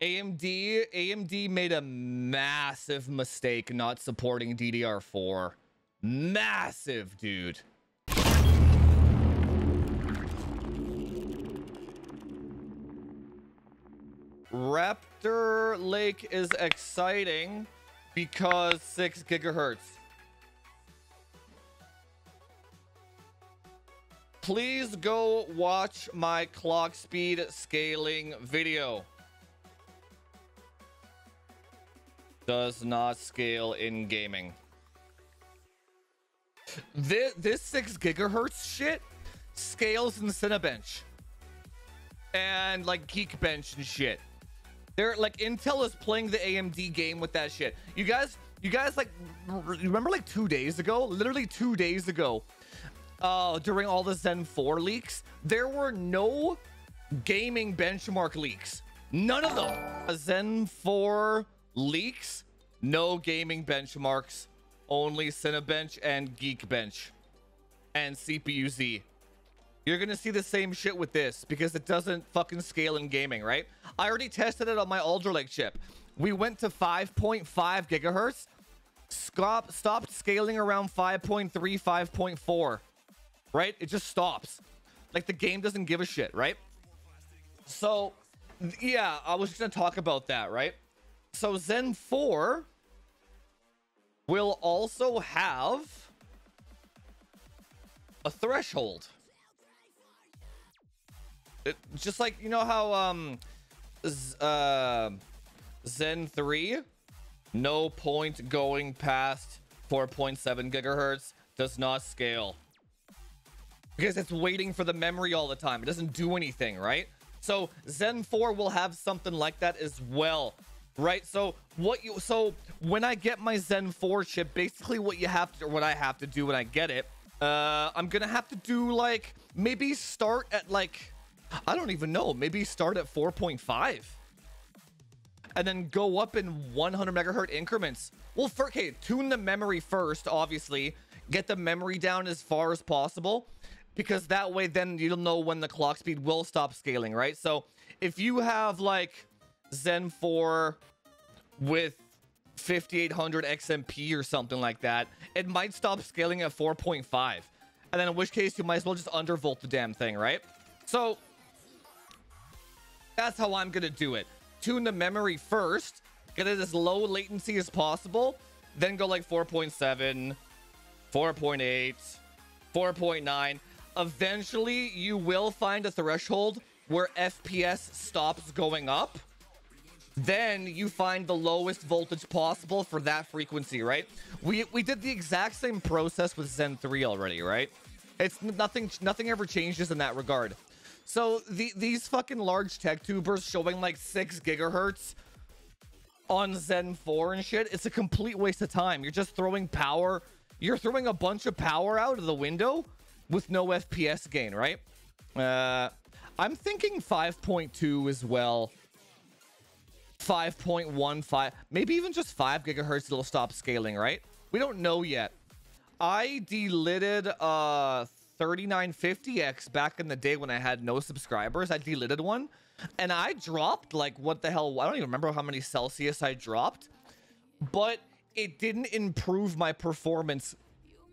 AMD AMD made a massive mistake not supporting DDR4. Massive, dude. Raptor Lake is exciting because 6 gigahertz. Please go watch my clock speed scaling video. Does not scale in gaming. This, this 6 gigahertz shit scales in Cinebench. And like Geekbench and shit. They're like Intel is playing the AMD game with that shit. You guys, you guys like remember like two days ago, literally two days ago, uh, during all the Zen 4 leaks, there were no gaming benchmark leaks. None of them. A Zen 4 leaks, no gaming benchmarks, only Cinebench and Geekbench and CPU Z. You're gonna see the same shit with this because it doesn't fucking scale in gaming, right? I already tested it on my Alder Lake chip. We went to 5.5 gigahertz, stop, stopped scaling around 5.3, 5.4, right? It just stops. Like the game doesn't give a shit, right? So, yeah, I was just gonna talk about that, right? So Zen 4 will also have a threshold. It, just like you know how um uh, Zen 3 no point going past 4.7 gigahertz does not scale because it's waiting for the memory all the time. It doesn't do anything, right? So Zen 4 will have something like that as well, right? So what you so when I get my Zen 4 chip, basically what you have to what I have to do when I get it, uh, I'm gonna have to do like maybe start at like I don't even know, maybe start at 4.5 and then go up in 100 megahertz increments. Well, for, okay, tune the memory first, obviously. Get the memory down as far as possible because that way then you'll know when the clock speed will stop scaling, right? So if you have like Zen 4 with 5800 XMP or something like that, it might stop scaling at 4.5. And then in which case you might as well just undervolt the damn thing, right? So that's how I'm going to do it tune the memory first, get it as low latency as possible, then go like 4.7, 4.8, 4.9. Eventually, you will find a threshold where FPS stops going up. Then you find the lowest voltage possible for that frequency, right? We we did the exact same process with Zen 3 already, right? It's nothing nothing ever changes in that regard. So the, these fucking large tech tubers showing like six gigahertz on Zen 4 and shit, it's a complete waste of time. You're just throwing power. You're throwing a bunch of power out of the window with no FPS gain, right? Uh, I'm thinking 5.2 as well. 5.15, maybe even just 5 gigahertz, it'll stop scaling, right? We don't know yet. I delidded uh 3950X back in the day when I had no subscribers. I delidded one and I dropped like what the hell? I don't even remember how many Celsius I dropped, but it didn't improve my performance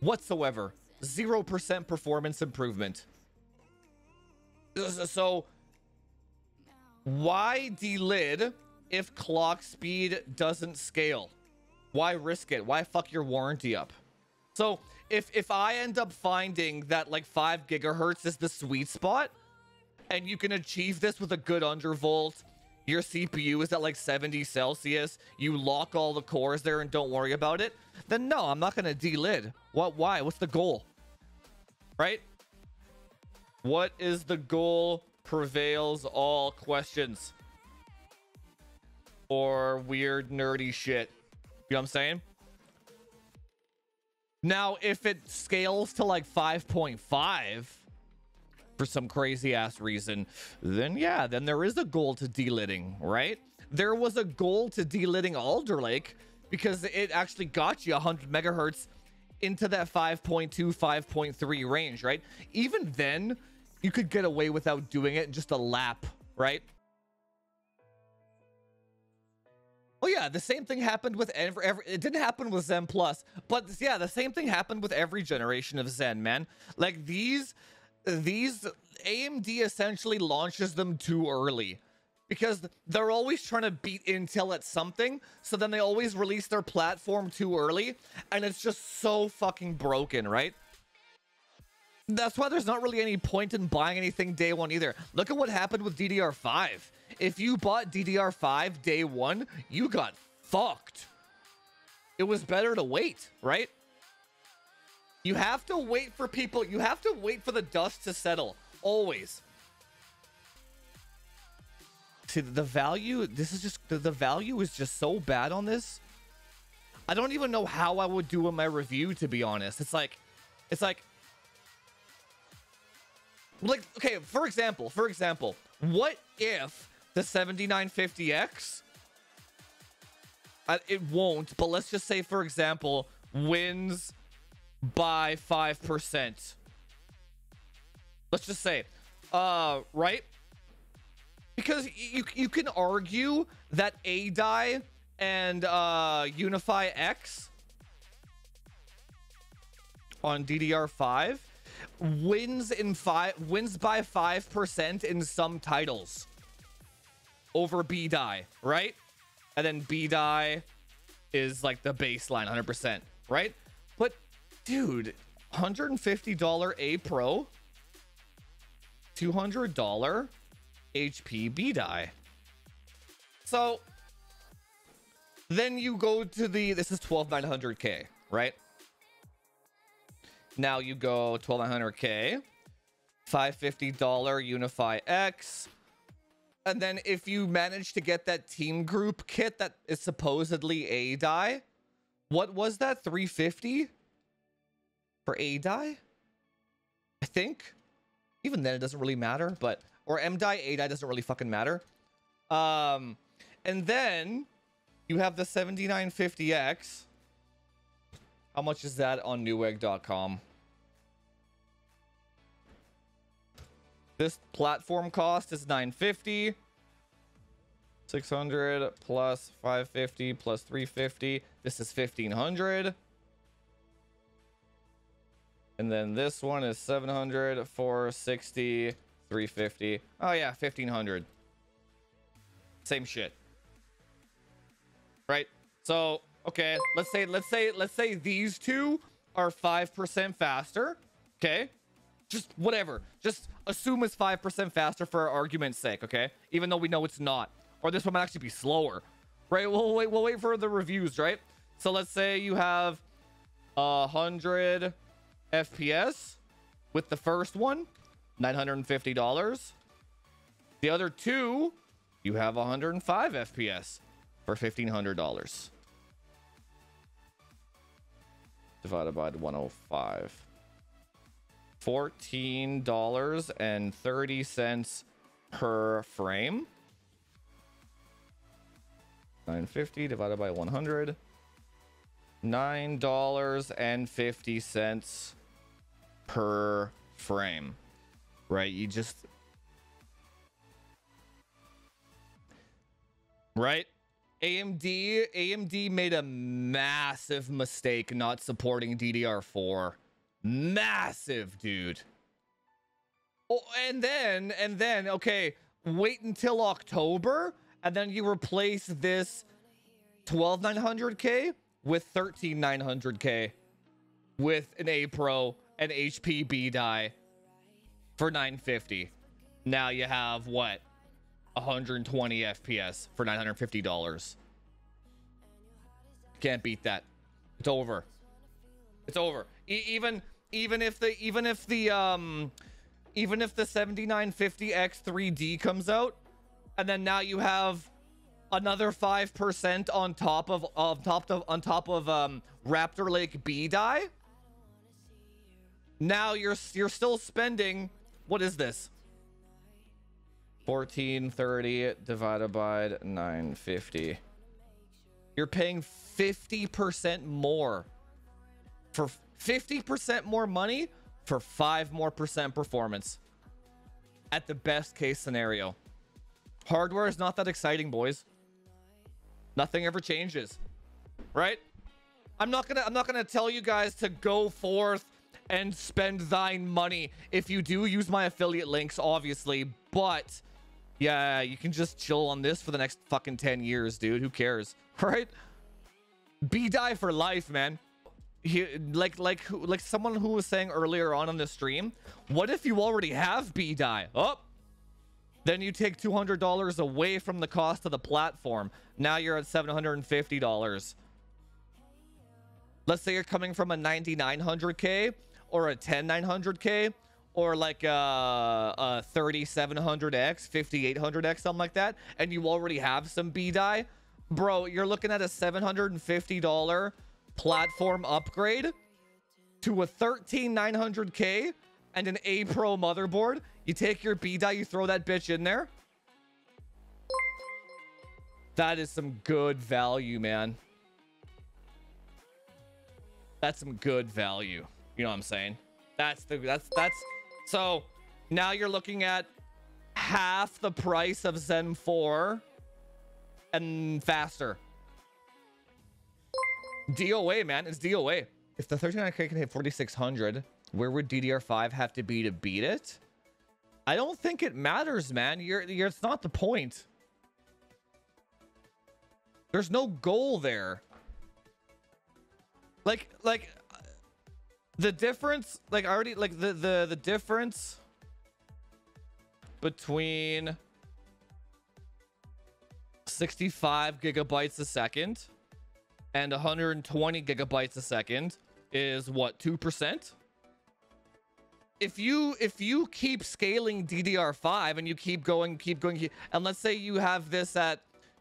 whatsoever. 0% performance improvement. So why delid if clock speed doesn't scale? Why risk it? Why fuck your warranty up? So if if I end up finding that like five gigahertz is the sweet spot, and you can achieve this with a good undervolt, your CPU is at like 70 Celsius, you lock all the cores there and don't worry about it, then no, I'm not gonna delid. What? Why? What's the goal? Right? What is the goal? Prevails all questions. Or weird nerdy shit. You know what I'm saying? Now, if it scales to like 5.5 for some crazy ass reason, then yeah, then there is a goal to delidding, right? There was a goal to delidding Alder Lake because it actually got you 100 megahertz into that 5.2, 5.3 range, right? Even then, you could get away without doing it in just a lap, right? Yeah, the same thing happened with every, every it didn't happen with Zen Plus, but yeah, the same thing happened with every generation of Zen, man. Like these these AMD essentially launches them too early because they're always trying to beat Intel at something, so then they always release their platform too early, and it's just so fucking broken, right? That's why there's not really any point in buying anything day one either. Look at what happened with DDR5. If you bought DDR5 day one, you got fucked. It was better to wait, right? You have to wait for people, you have to wait for the dust to settle, always. See, the value, this is just, the, value is just so bad on this. I don't even know how I would do in my review, to be honest. It's like, it's like, like, okay, for example, for example, what if the 7950X, uh, it won't, but let's just say, for example, wins by 5%. Let's just say, uh, right? Because you, you can argue that A die and uh, Unify X on DDR5 wins in five wins by five percent in some titles over B die, right? And then B die is like the baseline 100%, right? But dude, $150 A Pro, $200 HP B die. So then you go to the this is 12900K, right? Now you go 12900K, $550 Unify X. And then if you manage to get that team group kit that is supposedly A die, what was that? 350 for A die? I think. Even then it doesn't really matter, but or M die, A die doesn't really fucking matter. Um and then you have the 7950X. How much is that on newegg.com? This platform cost is 950. 600 plus 550 plus 350. This is 1500. And then this one is 700, 460, 350. Oh yeah, 1500. Same shit. Right? So, okay, let's say let's say let's say these two are 5% faster. Okay? Just whatever. Just assume it's 5% faster for argument's sake, okay? Even though we know it's not. Or this one might actually be slower. Right? We'll wait, we'll wait for the reviews, right? So let's say you have a hundred FPS with the first one, $950. The other two, you have 105 FPS for $1,500. Divided by 105. $14.30 per frame. 950 divided by 100. $9.50 per frame. Right? You just Right? AMD AMD made a massive mistake not supporting DDR4 massive, dude. Oh, and then, and then, okay, wait until October, and then you replace this 12900K with 13900K with an A Pro and HP B die for 950. Now you have what? 120 FPS for $950. Can't beat that. It's over. It's over. E even even if the even if the um even if the 7950X 3D comes out and then now you have another 5% on top of on top of on top of um Raptor Lake B die now you're you're still spending what is this? 1430 divided by 950 you're paying 50% more for 50% more money for 5 more percent performance. At the best case scenario. Hardware is not that exciting, boys. Nothing ever changes, right? I'm not gonna I'm not gonna tell you guys to go forth and spend thine money if you do use my affiliate links, obviously. But yeah, you can just chill on this for the next fucking 10 years, dude. Who cares? Right? B die for life, man. He, like like like someone who was saying earlier on in the stream, what if you already have B die? Oh, then you take $200 away from the cost of the platform. Now you're at $750. Let's say you're coming from a 9900K or a 10900K or like a, a 3700X, 5800X, something like that, and you already have some B die, bro, you're looking at a $750 platform upgrade to a 13900K and an A Pro motherboard. You take your B die, you throw that bitch in there. That is some good value, man. That's some good value. You know what I'm saying? That's the that's that's so now you're looking at half the price of Zen 4 and faster. DOA, man. It's DOA. If the 39K can hit 4600, where would DDR5 have to be to beat it? I don't think it matters, man. You're, you're it's not the point. There's no goal there. Like like the difference like already like the the the difference between 65 gigabytes a second and 120 gigabytes a second is what 2% if you if you keep scaling ddr5 and you keep going keep going and let's say you have this at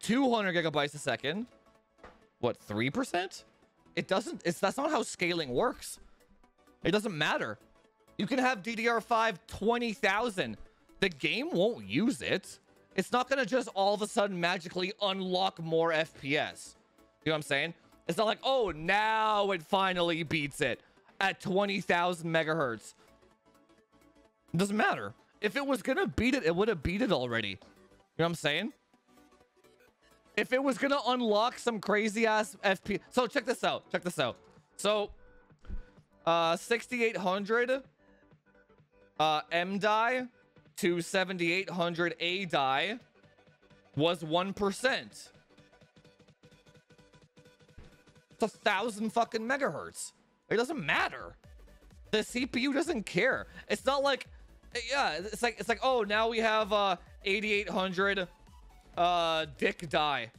200 gigabytes a second what 3% it doesn't it's that's not how scaling works it doesn't matter. You can have DDR5 20,000. The game won't use it. It's not going to just all of a sudden magically unlock more FPS. You know what I'm saying? It's not like, oh, now it finally beats it at 20,000 megahertz. It doesn't matter. If it was going to beat it, it would have beat it already. You know what I'm saying? If it was going to unlock some crazy ass FP. So check this out. Check this out. So uh, 6800 uh, M die to 7800 A die was 1%. It's a thousand fucking megahertz. It doesn't matter. The CPU doesn't care. It's not like, yeah, it's like, it's like, oh, now we have uh 8800 uh dick die.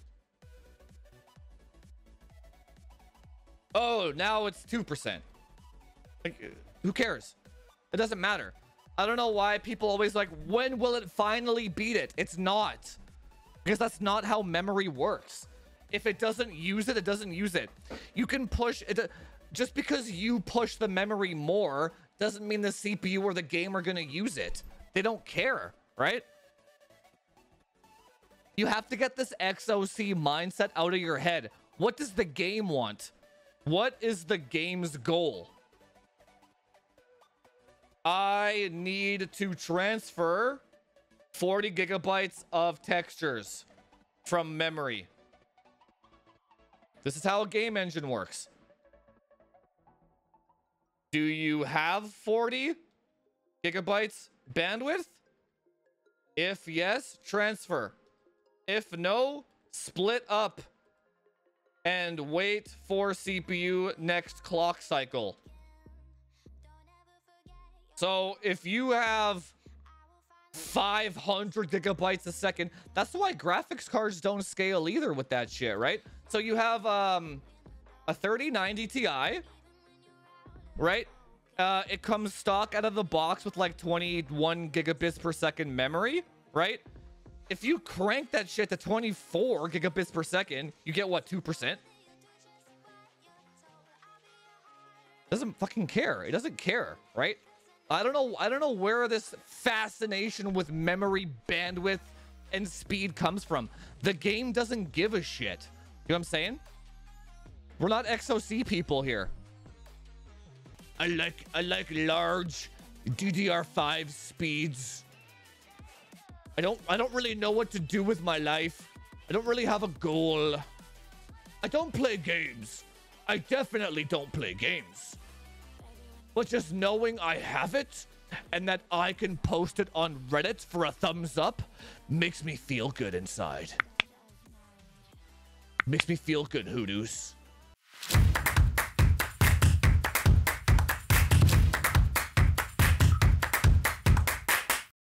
Oh, now it's 2%. Like, who cares? It doesn't matter. I don't know why people always like, when will it finally beat it? It's not. Because that's not how memory works. If it doesn't use it, it doesn't use it. You can push it. Just because you push the memory more doesn't mean the CPU or the game are going to use it. They don't care, right? You have to get this XOC mindset out of your head. What does the game want? What is the game's goal? I need to transfer 40 gigabytes of textures from memory. This is how a game engine works. Do you have 40 gigabytes bandwidth? If yes, transfer. If no, split up and wait for CPU next clock cycle. So if you have 500 gigabytes a second, that's why graphics cards don't scale either with that shit, right? So you have um, a 3090 Ti, right? Uh, it comes stock out of the box with like 21 gigabits per second memory, right? If you crank that shit to 24 gigabits per second, you get what, 2%? Doesn't fucking care. It doesn't care, right? I don't know. I don't know where this fascination with memory bandwidth and speed comes from. The game doesn't give a shit. You know what I'm saying? We're not XOC people here. I like I like large DDR5 speeds. I don't I don't really know what to do with my life. I don't really have a goal. I don't play games. I definitely don't play games. But just knowing I have it and that I can post it on Reddit for a thumbs up makes me feel good inside. Makes me feel good, Hoodoos.